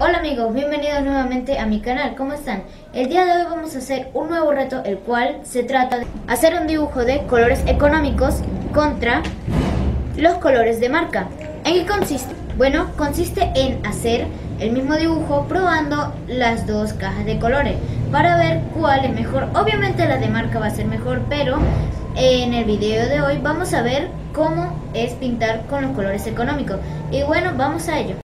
Hola amigos, bienvenidos nuevamente a mi canal, ¿cómo están? El día de hoy vamos a hacer un nuevo reto, el cual se trata de hacer un dibujo de colores económicos contra los colores de marca. ¿En qué consiste? Bueno, consiste en hacer el mismo dibujo probando las dos cajas de colores para ver cuál es mejor. Obviamente la de marca va a ser mejor, pero en el video de hoy vamos a ver cómo es pintar con los colores económicos. Y bueno, vamos a ello.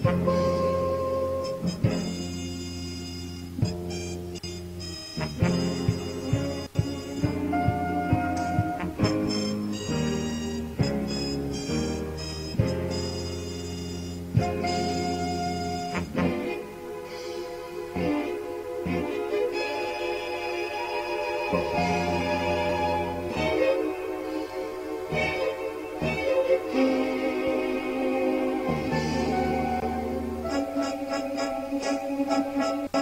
Thank Thank you.